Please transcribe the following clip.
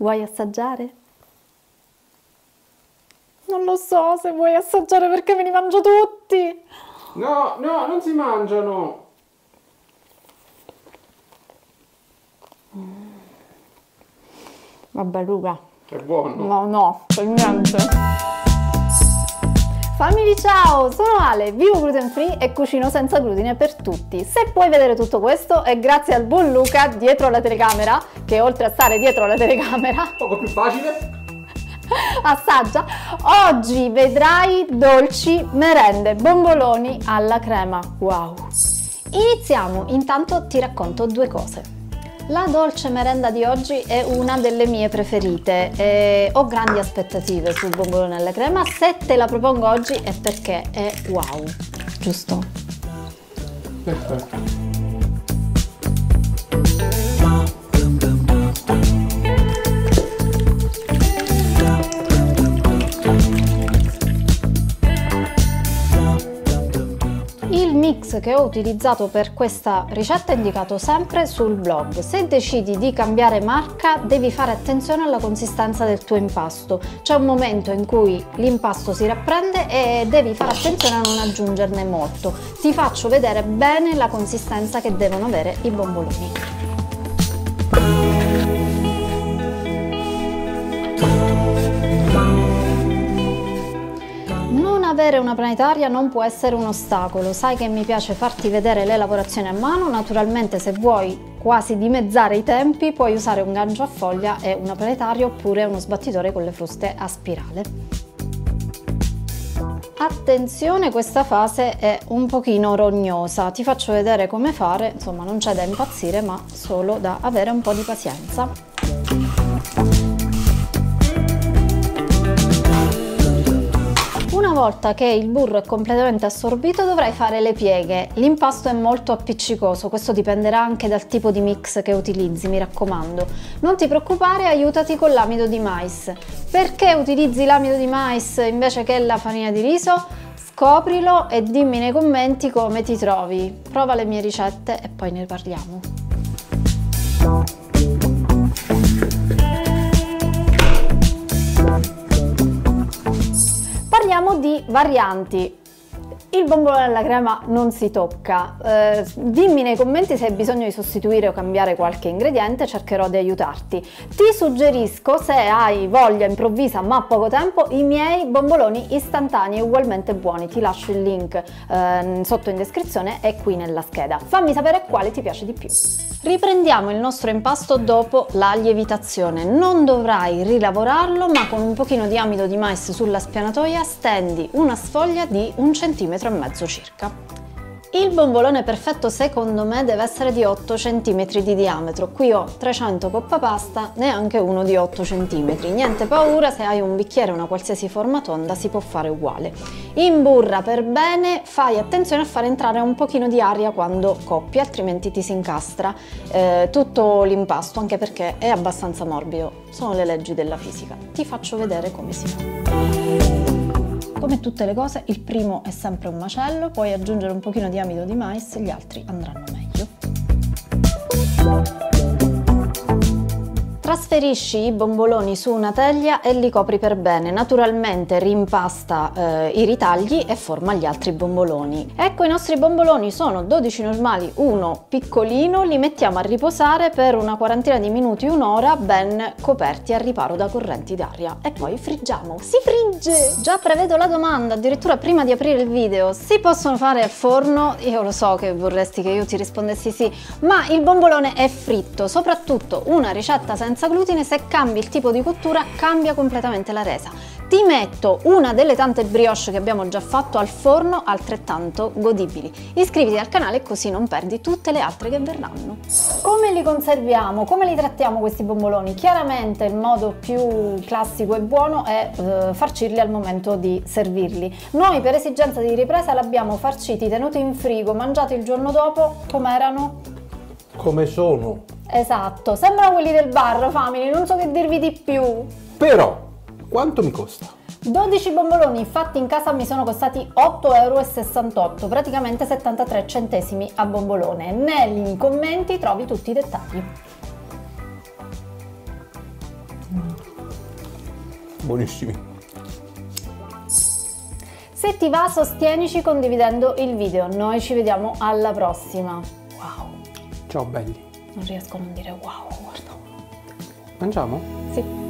Vuoi assaggiare? Non lo so se vuoi assaggiare perché me li mangio tutti. No, no, non si mangiano. Vabbè Luca. È buono. No, no, per niente. Family ciao, sono Ale, vivo gluten free e cucino senza glutine per tutti. Se puoi vedere tutto questo è grazie al buon Luca dietro la telecamera, che oltre a stare dietro la telecamera... Poco più facile. Assaggia! Oggi vedrai dolci merende, bomboloni alla crema. Wow! Iniziamo, intanto ti racconto due cose. La dolce merenda di oggi è una delle mie preferite e ho grandi aspettative sul bombolone alla crema. Se te la propongo oggi è perché è wow, giusto? Perfetto. Mix che ho utilizzato per questa ricetta è indicato sempre sul blog. Se decidi di cambiare marca devi fare attenzione alla consistenza del tuo impasto. C'è un momento in cui l'impasto si rapprende e devi fare attenzione a non aggiungerne molto. Ti faccio vedere bene la consistenza che devono avere i bomboloni. Avere una planetaria non può essere un ostacolo, sai che mi piace farti vedere le lavorazioni a mano, naturalmente se vuoi quasi dimezzare i tempi puoi usare un gancio a foglia e una planetaria oppure uno sbattitore con le fruste a spirale. Attenzione questa fase è un pochino rognosa, ti faccio vedere come fare, insomma non c'è da impazzire ma solo da avere un po' di pazienza. Una volta che il burro è completamente assorbito dovrai fare le pieghe. L'impasto è molto appiccicoso, questo dipenderà anche dal tipo di mix che utilizzi, mi raccomando. Non ti preoccupare, aiutati con l'amido di mais. Perché utilizzi l'amido di mais invece che la farina di riso? Scoprilo e dimmi nei commenti come ti trovi. Prova le mie ricette e poi ne parliamo. Varianti. Il bombolone alla crema non si tocca. Eh, dimmi nei commenti se hai bisogno di sostituire o cambiare qualche ingrediente, cercherò di aiutarti. Ti suggerisco, se hai voglia improvvisa ma poco tempo, i miei bomboloni istantanei ugualmente buoni. Ti lascio il link eh, sotto in descrizione e qui nella scheda. Fammi sapere quale ti piace di più. Riprendiamo il nostro impasto dopo la lievitazione. Non dovrai rilavorarlo, ma con un pochino di amido di mais sulla spianatoia stendi una sfoglia di un centimetro e mezzo circa. Il bombolone perfetto secondo me deve essere di 8 cm di diametro, qui ho 300 coppa pasta, neanche uno di 8 cm, niente paura se hai un bicchiere o una qualsiasi forma tonda si può fare uguale. Imburra per bene, fai attenzione a fare entrare un pochino di aria quando coppi, altrimenti ti si incastra eh, tutto l'impasto, anche perché è abbastanza morbido, sono le leggi della fisica. Ti faccio vedere come si fa. Come tutte le cose, il primo è sempre un macello, puoi aggiungere un pochino di amido di mais, gli altri andranno meglio. Trasferisci i bomboloni su una teglia e li copri per bene. Naturalmente rimpasta eh, i ritagli e forma gli altri bomboloni. Ecco i nostri bomboloni sono 12 normali, uno piccolino, li mettiamo a riposare per una quarantina di minuti, un'ora, ben coperti a riparo da correnti d'aria. E poi friggiamo. Si frigge! Già prevedo la domanda, addirittura prima di aprire il video, si possono fare al forno? Io lo so che vorresti che io ti rispondessi sì, ma il bombolone è fritto, soprattutto una ricetta senza glutine, se cambi il tipo di cottura cambia completamente la resa. Ti metto una delle tante brioche che abbiamo già fatto al forno altrettanto godibili. Iscriviti al canale così non perdi tutte le altre che verranno. Come li conserviamo? Come li trattiamo questi bomboloni? Chiaramente il modo più classico e buono è eh, farcirli al momento di servirli. Noi per esigenza di ripresa l'abbiamo farciti, tenuti in frigo, mangiati il giorno dopo, com'erano? Come sono? Esatto, sembrano quelli del bar, family, non so che dirvi di più. Però, quanto mi costa? 12 bomboloni fatti in casa mi sono costati 8,68 euro, praticamente 73 centesimi a bombolone. Nei commenti trovi tutti i dettagli. Buonissimi. Se ti va sostienici condividendo il video, noi ci vediamo alla prossima. Wow, Ciao belli. Non riesco a non dire wow, guarda. Mangiamo? Sì.